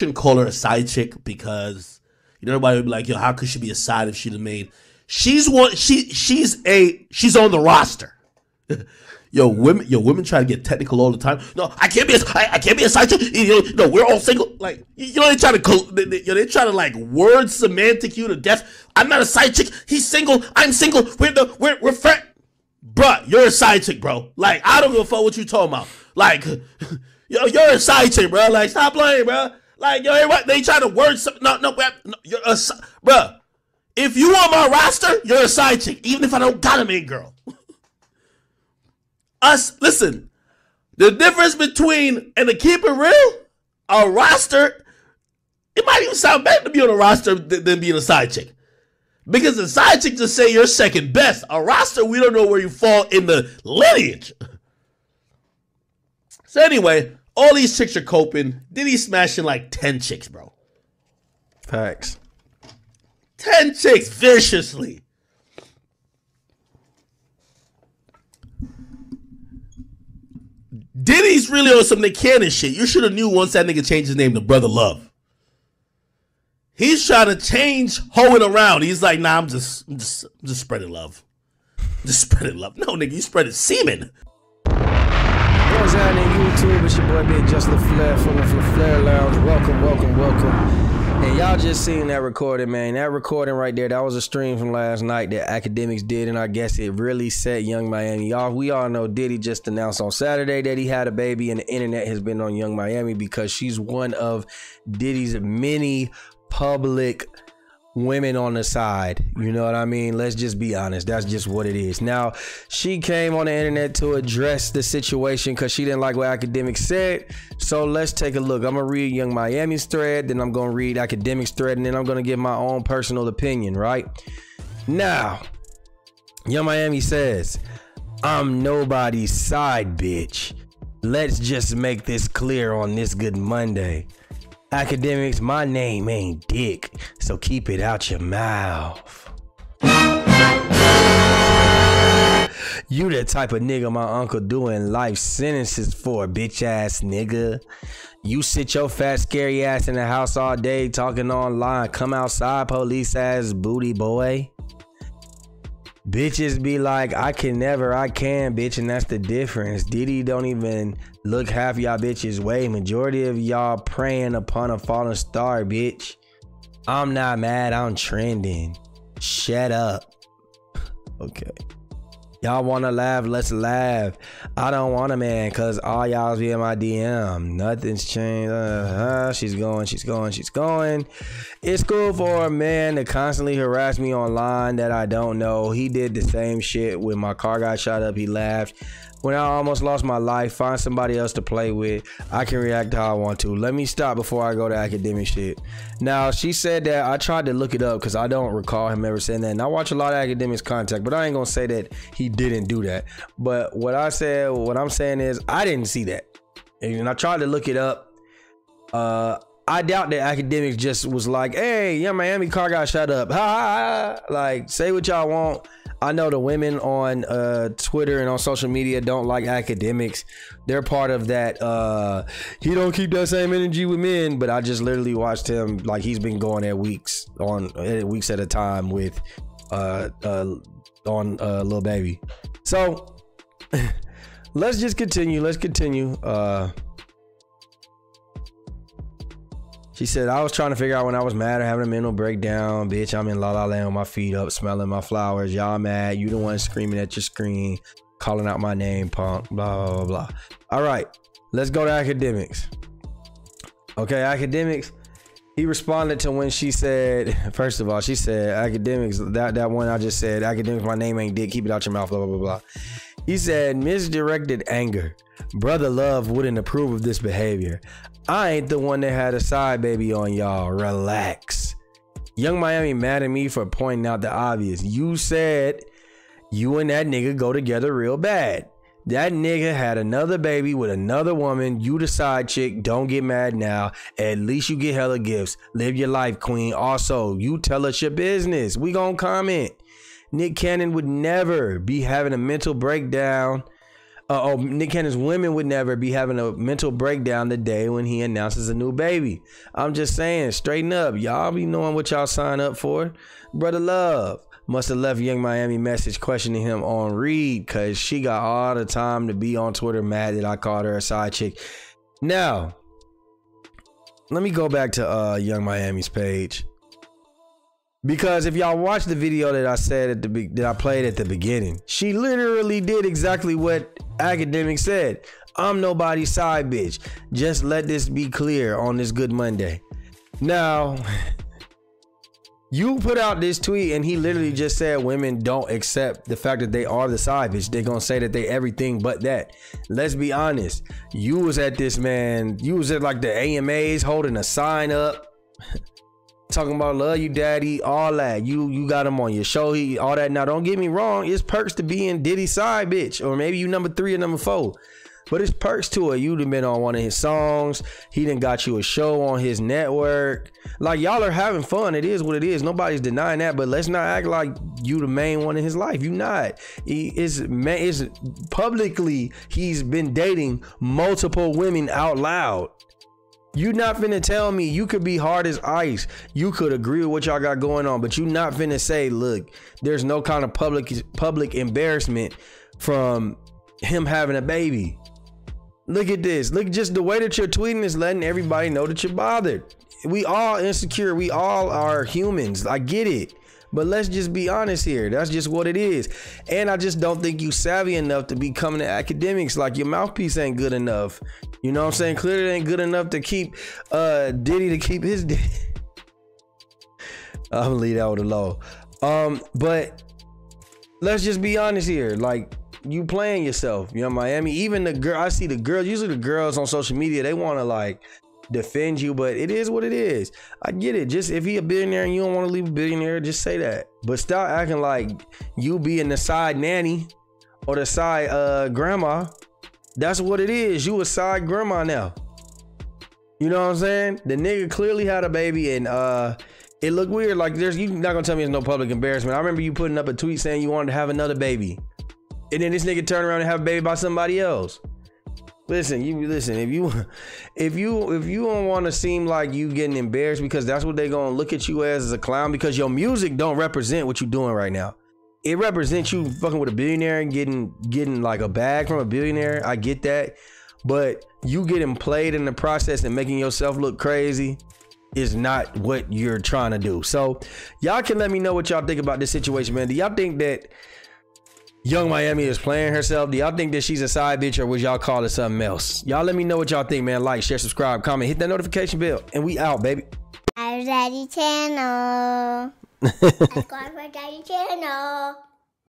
shouldn't call her a side chick because you know everybody would be like, yo, how could she be a side if she'd have made? She's one. She she's a she's on the roster. yo, women, yo, women try to get technical all the time. No, I can't be. A, I, I can't be a side chick. You know, no, we're all single. Like you know, they try to they, they, you know, they try to like word semantic you to death. I'm not a side chick. He's single. I'm single. We're the we're we're friend. Bruh, you're a side chick, bro. Like I don't give a fuck what you talking about. Like, yo, you're a side chick, bro. Like stop playing, bro. Like, yo? They try to word something. No, no, no you're a, bruh. If you on my roster, you're a side chick, even if I don't got a main girl. Us, listen. The difference between and to keep it real, a roster, it might even sound better to be on a roster than, than being a side chick. Because the side chick just say you're second best. A roster, we don't know where you fall in the lineage. So anyway, all these chicks are coping. Diddy smashing like 10 chicks, bro. Facts. 10 chicks viciously. Diddy's really on some Nick Cannon shit. You should have knew once that nigga changed his name to Brother Love. He's trying to change hoeing around. He's like, nah, I'm just, I'm just, I'm just spreading love. Just spreading love. No, nigga, you spreading semen. What's happening, YouTube? It's your boy Big Jus LaFlare from the Flair Lounge. Welcome, welcome, welcome. And y'all just seen that recording, man. That recording right there, that was a stream from last night that Akademiks did, and I guess it really set Yung Miami off. We all know Diddy just announced on Saturday that he had a baby, and the internet has been on Yung Miami because she's one of Diddy's many public women on the side. You know what I mean? Let's just be honest. That's just what it is. Now, she came on the internet to address the situation because she didn't like what Akademiks said. So let's take a look. I'm to read Yung Miami's thread, then I'm to read Akademiks thread, and then I'm to give my own personal opinion, right? Now, Yung Miami says, I'm nobody's side bitch. Let's just make this clear on this good Monday. Akademiks, my name ain't Dick, so keep it out your mouth. You the type of nigga my uncle doing life sentences for, bitch ass nigga. You sit your fat scary ass in the house all day talking online. Come outside, police ass booty boy. Bitches be like, I can never, I can, bitch, and that's the difference. Diddy don't even look half y'all bitches way. Majority of y'all praying upon a fallen star, bitch. I'm not mad, I'm trending. Shut up. okay. Y'all wanna laugh, let's laugh. I don't want a man, cause all y'all's be in my DM. Nothing's changed. Uh, she's going, she's going, she's going. It's cool for a man to constantly harass me online that I don't know. He did the same shit when my car got shot up. He laughed when I almost lost my life, find somebody else to play with. I can react how I want to. Let me stop before I go to academic shit. Now, she said that I tried to look it up because I don't recall him ever saying that. And I watch a lot of Akademiks contact, but I ain't gonna say that he didn't do that. But what I said, what I'm saying is, I didn't see that. And I tried to look it up. Uh, I doubt that Akademiks just was like, "Hey, yeah, Miami car got shut up." Ha, ha, ha. Like, say what y'all want. I know the women on uh, Twitter and on social media don't like Akademiks. They're part of that. Uh, he don't keep that same energy with men, but I just literally watched him like he's been going at weeks on weeks at a time with uh, uh on uh, Lil Baby. So let's just continue. Let's continue. Uh, She said, I was trying to figure out when I was mad or having a mental breakdown. Bitch, I'm in La La Land with my feet up, smelling my flowers. Y'all mad. You the one screaming at your screen, calling out my name, punk. Blah, blah, blah. All right, let's go to Akademiks. Okay, Akademiks. He responded to when she said, first of all, she said, Akademiks, that, that one I just said, Akademiks, my name ain't dick, keep it out your mouth, blah, blah, blah, blah. He said, misdirected anger. Brother Love wouldn't approve of this behavior. I ain't the one that had a side baby on y'all. Relax. Yung Miami mad at me for pointing out the obvious. You said you and that nigga go together real bad. That nigga had another baby with another woman. You the side chick. Don't get mad now. At least you get hella gifts. Live your life, queen. Also, you tell us your business. We gonna comment. Nick Cannon would never be having a mental breakdown uh, oh, Nick Cannon's women would never be having a mental breakdown the day when he announces a new baby. I'm just saying, straighten up. Y'all be knowing what y'all sign up for. Brother Love must have left Yung Miami message questioning him on read because she got all the time to be on Twitter mad that I called her a side chick. Now, let me go back to uh, Yung Miami's page. Because if y'all watch the video that I said at the be- that I played at the beginning, she literally did exactly what Akademiks said. I'm nobody's side bitch. Just let this be clear on this Good Monday. Now, you put out this tweet and he literally just said women don't accept the fact that they are the side bitch. They're gonna say that they everything but that. Let's be honest. You was at this man, you was at like the AMAs holding a sign up. talking about love you daddy all that. You you got him on your show he all that. Now don't get me wrong it's perks to being diddy side bitch or maybe you number three or number four. But it's perks to it. You'd have been on one of his songs. He done got you a show on his network. Like y'all are having fun. It is what it is. Nobody's denying that. But let's not act like you the main one in his life. You not. He is man is publicly he's been dating multiple women out loud you not finna tell me you could be hard as ice. You could agree with what y'all got going on, but you not finna say, look, there's no kind of public public embarrassment from him having a baby. Look at this. Look just the way that you're tweeting is letting everybody know that you're bothered. We all insecure. We all are humans. I get it. But let's just be honest here. That's just what it is. And I just don't think you savvy enough to be coming to Akademiks. Like your mouthpiece ain't good enough. You know what I'm saying? Clearly ain't good enough to keep uh Diddy to keep his I'm gonna leave that with alone. Um, but let's just be honest here. Like you playing yourself. You know, Miami. Even the girl, I see the girls. Usually the girls on social media, they want to like defend you, but it is what it is. I get it. Just if he a billionaire and you don't want to leave a billionaire, just say that. But stop acting like you being the side nanny or the side uh grandma. That's what it is. You a side grandma now. You know what I'm saying? The nigga clearly had a baby and uh it looked weird. Like there's you not gonna tell me there's no public embarrassment. I remember you putting up a tweet saying you wanted to have another baby. And then this nigga turned around and have a baby by somebody else. Listen, you listen. If you, if you, if you don't want to seem like you getting embarrassed because that's what they gonna look at you as as a clown because your music don't represent what you doing right now. It represents you fucking with a billionaire and getting getting like a bag from a billionaire. I get that, but you getting played in the process and making yourself look crazy is not what you're trying to do. So y'all can let me know what y'all think about this situation, man. Do y'all think that? Yung Miami is playing herself. Do y'all think that she's a side bitch or would y'all call it something else? Y'all let me know what y'all think, man. Like, share, subscribe, comment, hit that notification bell, and we out, baby. Daddy Channel. Subscribe for Daddy Channel.